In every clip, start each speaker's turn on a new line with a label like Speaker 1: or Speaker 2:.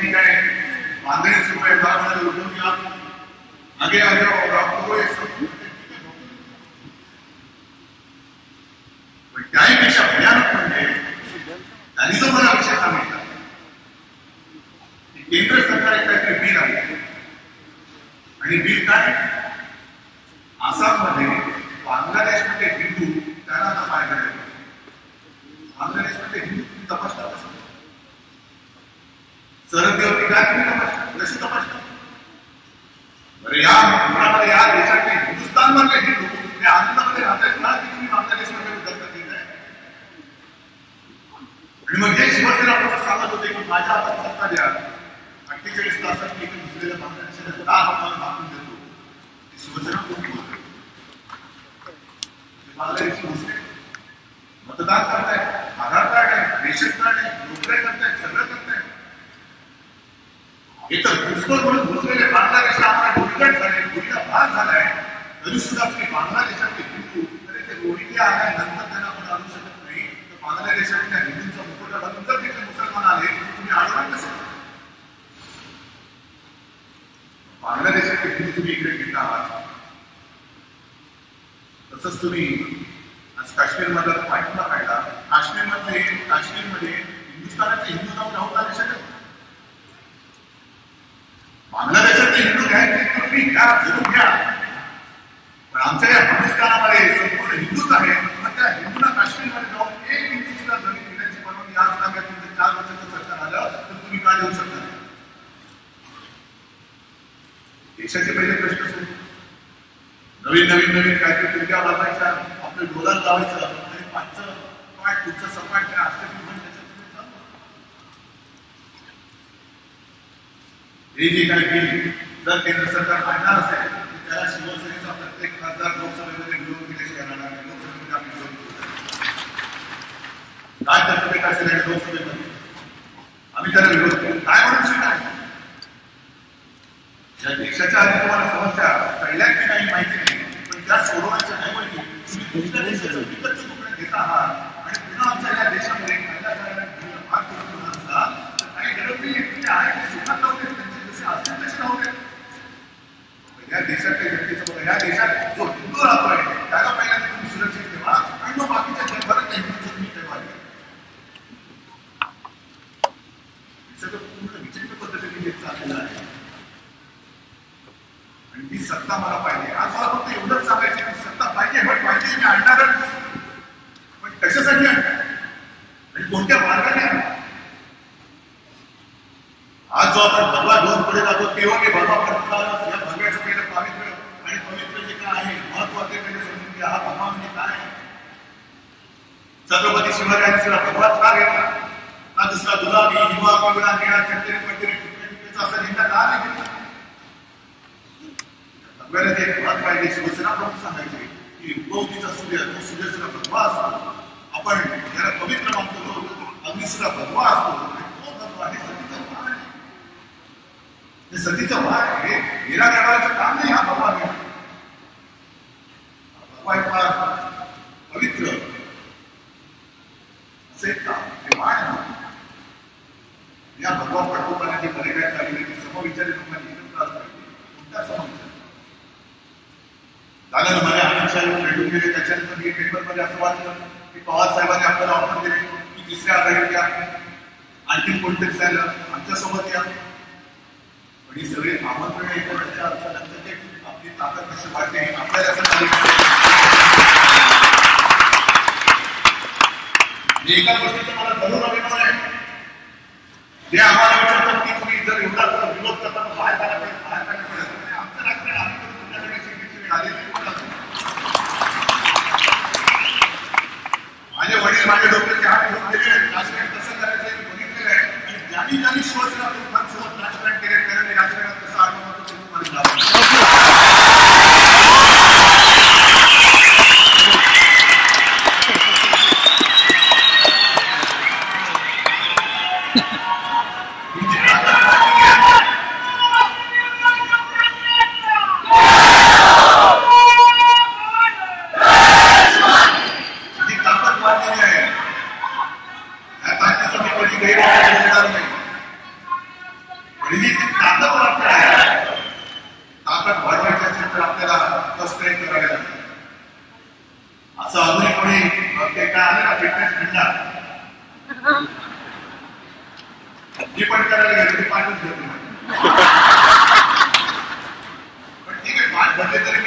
Speaker 1: जी काय बांधणी सुरू आहे त्यामध्ये उठून घ्या आगे आ जाओ और आपको ये सब त्याहीपेक्षा भयानक म्हणजे त्यांनी जो मला विषय सांगितला. केंद्र सरकार एक काहीतरी बिल आले आणि बिल काय? आसाममध्ये बांगलादेशमध्ये हिंदू त्यांना आता फायदा आहे बांगलादेशमध्ये हिंदू तुम्ही तपासता कसं सरहद्दीवरती काय तुम्ही तपासता कशी तपासता बरं या मुळामध्ये या देशातले हिंदुस्थान मधले लोक ते आनंदामध्ये राहतात ना की तुम्ही बांगलादेशमध्ये दत्तक घेत आहे? आणि मग हे शिवसेना प्रमुख सांगत होते की माझ्या हातात सत्ता द्या अठ्ठेचाळीस तासात मी इथे दुसऱ्याला बांगलादेशाला दहा हाताला दाखवून देतो ते शिवसेना प्रमुख होते ते बांगलादेशी मुस्लिम मतदान करतायत आधार कार्ड आहे रेशन कार्ड आहे नोकऱ्या करतायत सगळं करतायत हे तर घुसखोर म्हणून घुसलेले बांगलादेशला आम्हाला उलगट झाले गोळीला भाग झालाय तरी सुद्धा तुम्ही बांगलादेशातले हिंदू तरी ते रोहिंग्या आल्यानंतर त्यांना आपण आणू शकत नाही तर बांगलादेशातल्या हिंदूंचा मुकुटा घालून जर तिथे मुसलमान आले तर तुम्ही आढळून कसं बांगलादेशातले हिंदू तुम्ही इकडे घेता आहात तसंच तुम्ही आज काश्मीरमधला पाठिंबा काढला काश्मीरमध्ये काश्मीरमध्ये हिंदुस्थानाचे हिंदू जाऊन राहून आले शकत बांगलादेशातले हिंदू घ्यायचे तुम्ही घ्या जरूर घ्या. पण आमच्या या हिंदुस्थानामध्ये संपूर्ण हिंदूच आहे. पण त्या हिंदूंना काश्मीरमध्ये जाऊन एक हिंदू सुद्धा जमीन घेण्याची परवानगी आज ताब्यात तुमचं चार वर्षाचं सरकार आलं तर तुम्ही का देऊ शकता? देशाचे पहिले प्रश्न सुरू नवीन नवीन नवीन काहीतरी तुमच्या वागायच्या आपल्या डोलात लावायचं आणि पाचचं पाठ पुढचं सपाट काय असतं की म्हणजे त्याच्यात तुम्ही चालवा. हे जे काय बिल जर केंद्र सरकार मांडणार असेल तर त्याला शिवसेनेचा प्रत्येक खासदार लोकसभेमध्ये विरोध केल्याशिवाय राहणार नाही लोकसभेमध्ये आपली विरोध करू. राज्यसभेत असेल आणि लोकसभेमध्ये? आम्ही त्याला विरोध करू काय म्हणून स्वीकारायचं या देशाच्या आधी तुम्हाला समस्या कळल्या की नाही माहिती नाही पण त्या सोडवण्याच्या ऐवजी तुम्ही दुसऱ्या देशाच्या विकतचं तुकडे घेत आहात आणि पुन्हा आमच्या या देशामध्ये कायदा करायला भाग करून ठेवणार असाल तर काही गरज नाही ते आहे ते सुखात राहू देत त्यांचे जसे असतील तसे राहू देत या देशातल्या व्यक्तीचं बघा या देशात जो हिंदू राहतोय त्याला पहिल्यांदा तुम्ही सुरक्षित ठेवा आणि मग बाकीच्या जगभरातल्या हिंदूचं तुम्ही ठेवा सगळं पूर्ण विचित्र पद्धतीने घेत चाललेलं आहे आणि ती सत्ता मला पाहिजे आज मला फक्त एवढंच सांगायचं की सत्ता पाहिजे पण पाहिजे मी आणणारच पण कशासाठी आणणार आणि कोणत्या मार्गाने आणणार आज जो आपण भगवा घेऊन पुढे जातो तेव्हा मी भगवा करतो या भगव्याचं पहिलं पावित्र्य आणि पवित्र जे काय आहे महत्त्व ते पहिले समजून घ्या हा भगवा म्हणजे काय आहे छत्रपती शिवरायांचा भगवाच का घेतला का दुसरा गुलाबी हिवा पिवळा निळा चंद्री पंढरी टिपण्याचा असा झेंडा का नाही घेतला भगव्याला ते एक महत्त्व आहे शिवसेना प्रमुख सांगायचे की उगवतीचा सूर्य तो सूर्य सुद्धा भगवा असतो आपण त्याला पवित्र मानतो अग्नी सुद्धा भगवा असतो आणि तो भगवा हे सतीचा वाण आहे हे सतीचं वाण आहे हिरा करण्याचं काम नाही हा भगवा घेणं भगवा एक फार पवित्र असे एक काम हे वाण आहे या भगवा पटवताना जे बरे काय चालले की समविचारी लोकांनी एकत्र आलं पाहिजे कोणत्या समविचार झालं मध्ये अमित शाह येऊन भेटून गेले त्याच्यानंतर मी असं वाचलं की पवार साहेबांनी आपल्याला ऑफर दिली की तिसऱ्या आघाडीत या. आणखी कोणतरी झालं? आमच्यासोबत या. पण ही सगळी आमंत्रण एकत्र अर्थ आपली ताकद कशी वाढते हे आपल्याला असं एका गोष्टीचं मला जरूर अभिमान आहे जे आम्हाला विचारतात की तुम्ही जर एवढा जर विरोध करता तर बाहेर काढा पाहिजे बाहेर काढा पाहिजे आमचं राजकारण आम्ही कधी तुमच्याकडे शिकण्याची वेळ आलेली नाही मला असं. माझे वडील माझ्या डोक्याचे हात घेऊन गेले राजकारण कसं करायचं हे बघितलेलं आहे आणि ज्यांनी असं अजून कोणी काय आलं ना फिटनेस म्हणणार जी पण करायला गेली ती पाठच घेतली पण ठीक आहे पाठ झाले तरी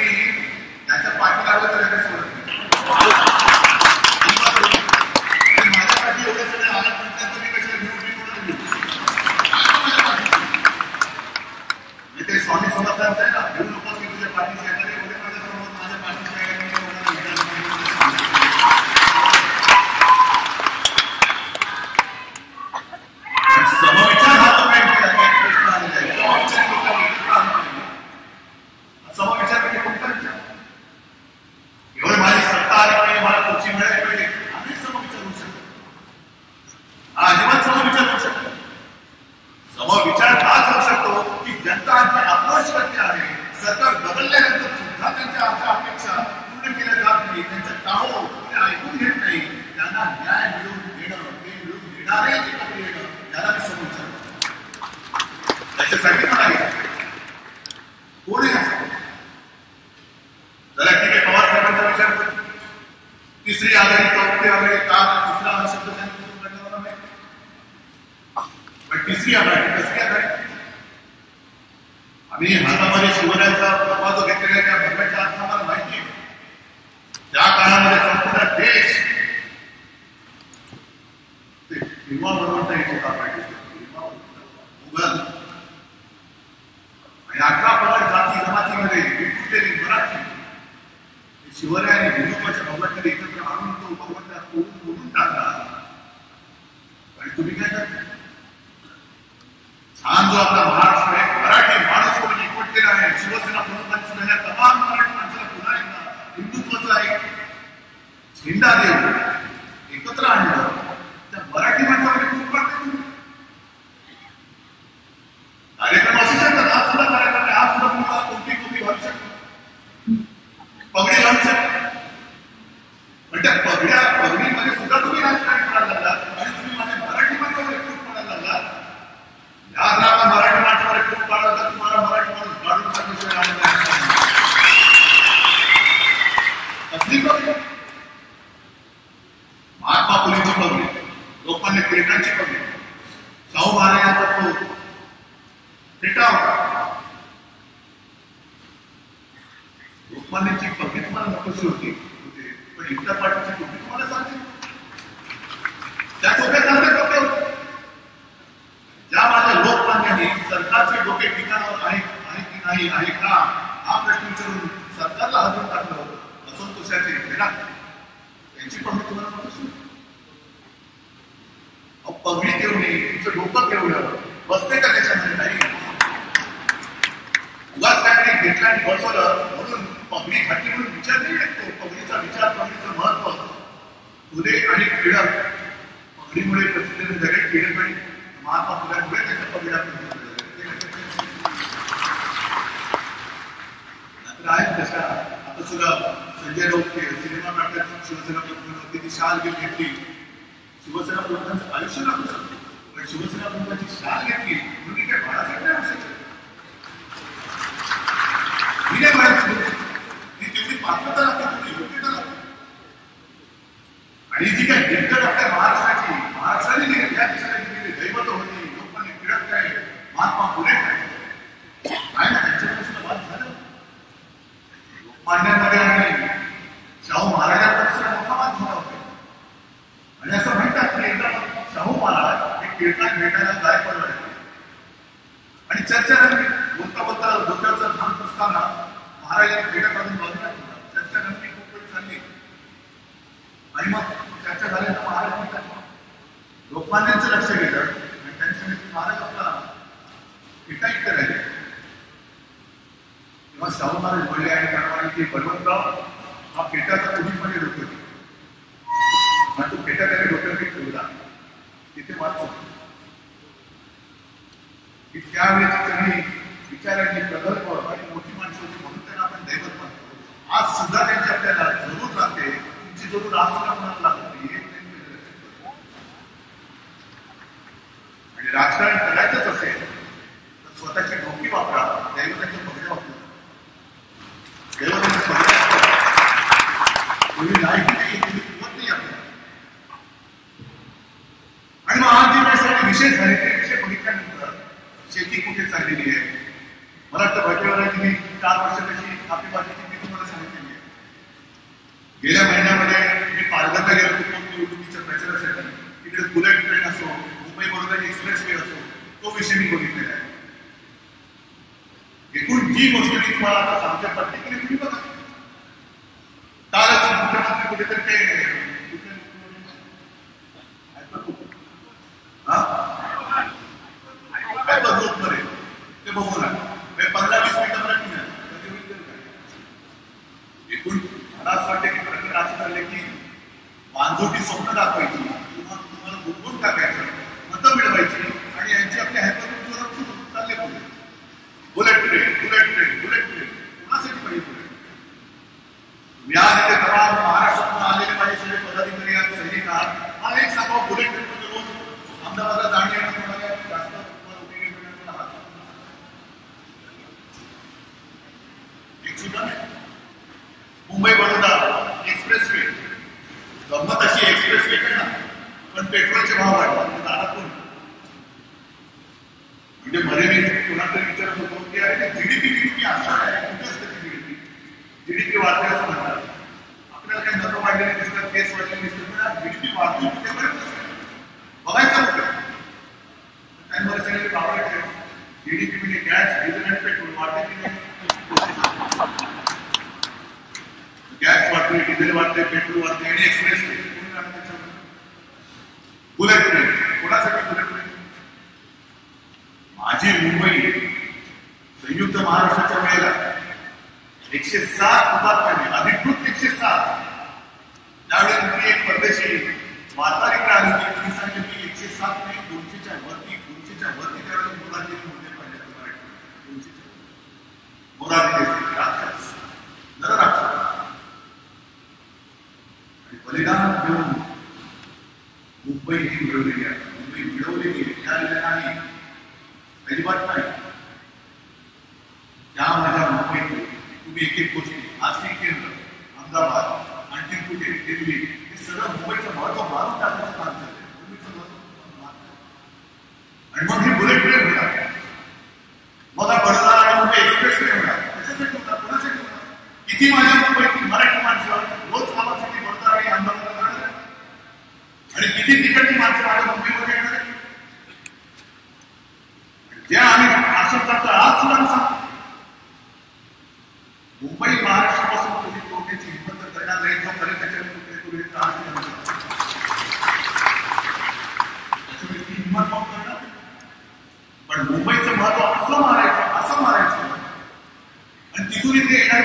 Speaker 1: हा प्रश्न विचारून सरकारला हजर टाकलं असंतोषाचे परिणाम यांची पण तुम्हाला पगडी ठेवणे तुमचं डोकं ठेवलं बसते का त्याच्यामध्ये? नाही. उगाच घेतलं आणि बसवलं म्हणून पगडी म्हणून विचार नाही लागतो पगडीचा विचार पगडीचं महत्त्व. फुले आणि टिळक पगडीमुळे प्रसिद्ध झाले टिळक आणि महात्मा फुल्यामुळे त्याच्या पगड्या आहेत कशा? आता सुद्धा संजय राऊत सिनेमा नाटक शिवसेना प्रमुख ती शाल घेतली. शिवसेना प्रमुखांचं आयुष्य लागू शकतो. पण शिवसेना प्रमुखांची शाल घेतली म्हणजे काय बाळासाठी नाही बाळासाठी पात्रता लागते आणि जी काय शाहू बोलले आणि त्याप्रमाणे ते बलवंतराव हा पेटाचा पोलीसमध्ये ती कुठे चाललेली आहे? मला वाटतं भाटीवारांची मी चार वर्ष आपली बाजूची मी तुम्हाला सांगितलेली आहे. गेल्या महिन्यामध्ये मी पालघरला गेलो निवडणुकीच्या प्रचारासाठी. तिकडे बुलेट ट्रेन असो मुंबई बडोदा एक्सप्रेस वे असो तो विषय मी बघितलेला आहे. एकूण जी गोष्ट मी तुम्हाला आता सांगते प्रत्येकाने तुम्ही बघा. कालच मुख्यमंत्री कुठेतरी ते Robinson Crusoe. Gas diesel petrol gas वाढते डिझेल वाढते पेट्रोल वाढते आणि एक्सप्रेस बुलेट ट्रेन कोणासाठी बुलेट ट्रेन माझी मुंबई संयुक्त महाराष्ट्राच्या वेळेला एकशे सात हुतात्म्यांनी अधिकृत एकशे सात। त्यावेळेस एक परदेशी माता नहीं पहली बात क्या है चार हज़ार मुंबई तुम्ही एक एक गोष्टी नाशिक केंद्र अहमदाबाद आणखी कुठे दिल्ली हे सगळं मुंबईचं महत्व मारून टाकण्याचं काम चाललंय मुंबईचं महत्व आणि मग ही। बुलेट ट्रेन होणार मग हा एक्सप्रेस ट्रेन होणार त्याच्यासाठी होणार कोणासाठी होणार किती माझ्या महत्त्व कळलं पण मुंबईचं महत्त्व असं मारायचं असं मारायचं आणि तिथून इथे येणार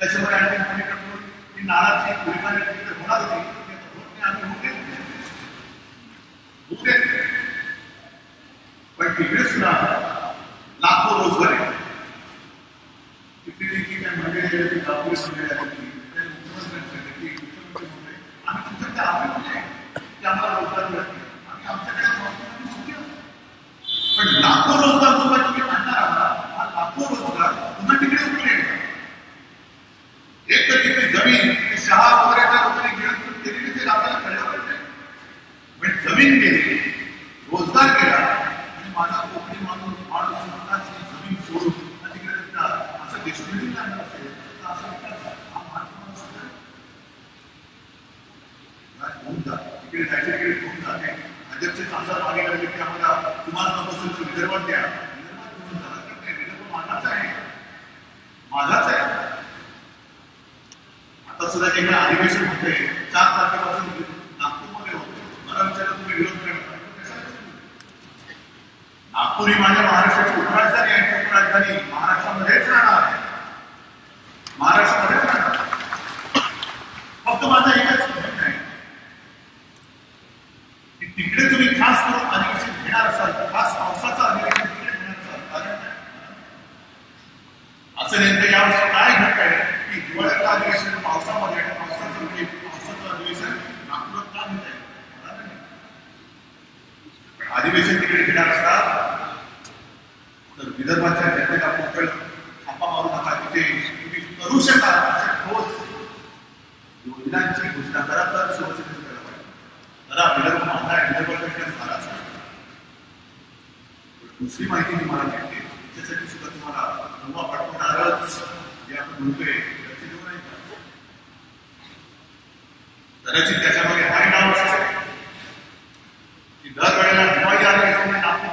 Speaker 1: त्याच्यामुळे आणखी कोणीकडून ती होणार होती.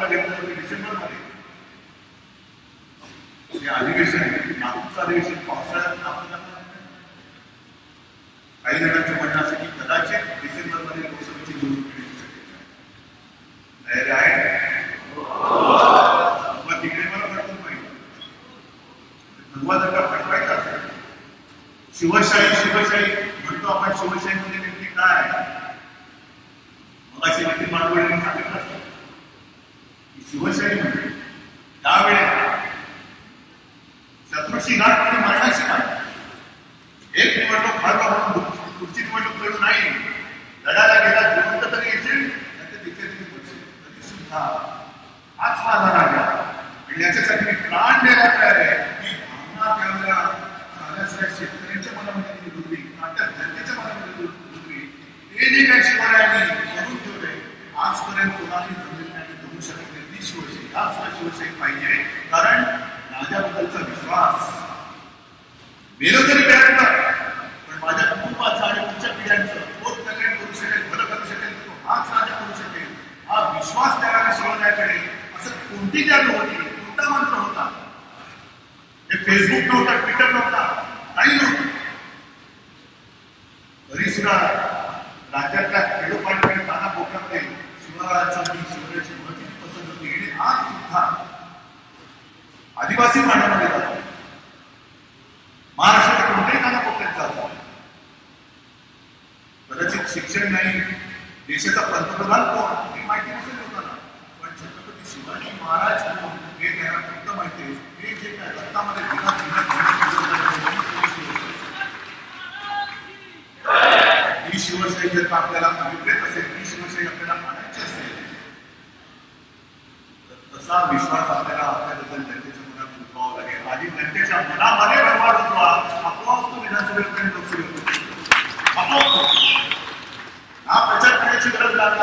Speaker 1: काढले होते डिसेंबरमध्ये. हे अधिवेशन नागपूरचं अधिवेशन हा हाच माझा राजा। आणि याच्यासाठी मी प्राण द्यायला तयार आहे. मी भावना त्यावेळेला साध्या शेतकऱ्यांच्या मनामध्ये गुजरी आपल्या जनतेच्या मनामध्ये गुजरी ते जे काही शिवरायांनी करून ठेवले आजपर्यंत कोणाची जनतेने करू शकत नाही. ती शिवसेना याच शिवसेना पाहिजे कारण माझ्याबद्दलचा विश्वास. मेलो तरी प्रयत्न आपल्याकडे असं कोणती होती कोणता मंत्र होता हे फेसबुक नव्हता ट्विटर नव्हता, काही नव्हतं. तरी सुद्धा राज्यातल्या पसंत आज सुद्धा आदिवासी प्राण्यामध्ये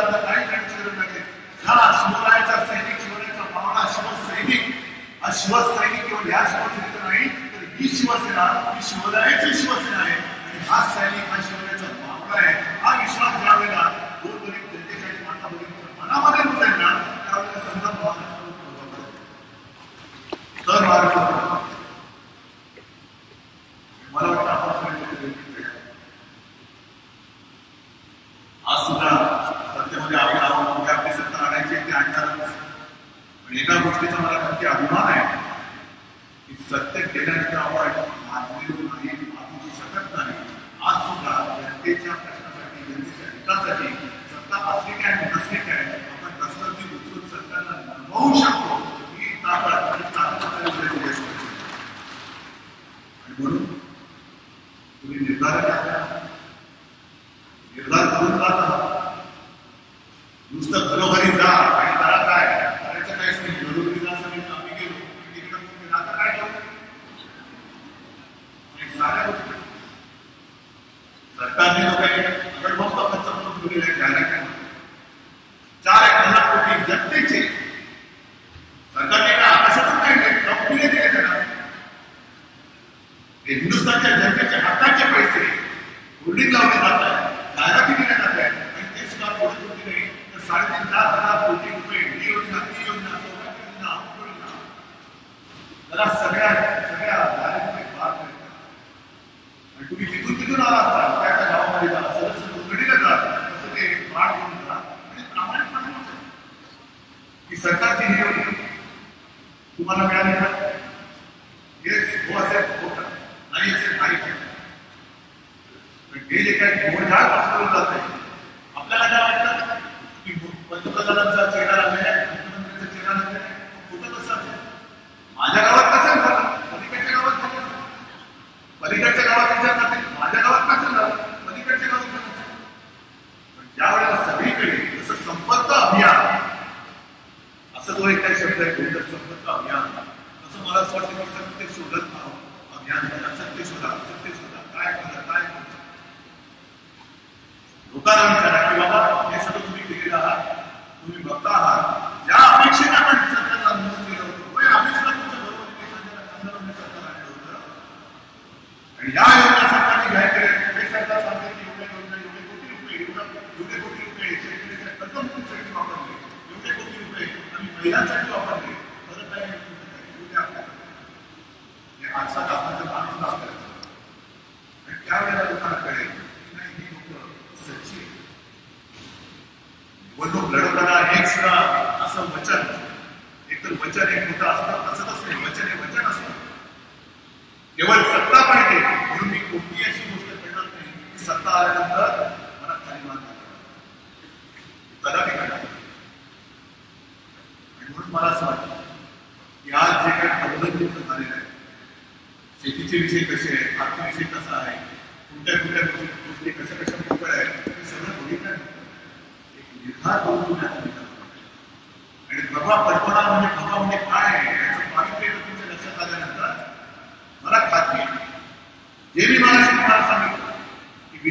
Speaker 1: आता काही कन्सिडर नाही हा शिवरायाचा सैनिक शिवरायाचा पावला शिवसैनिक. हा शिवसैनिक केवळ ह्या शिवसेनेचा नाही तर ही शिवसेना ही शिवरायाची शिवसेना आहे. आणि हा सैनिक हा शिवरायाचा पावला आहे. हा विश्वास मिळालेला गोरगरीब जनतेसाठी माता भगिनीच्या मनामध्ये होत आहे ना त्यावेळेला संदर्भ तर महाराष्ट्र
Speaker 2: की